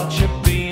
what you be.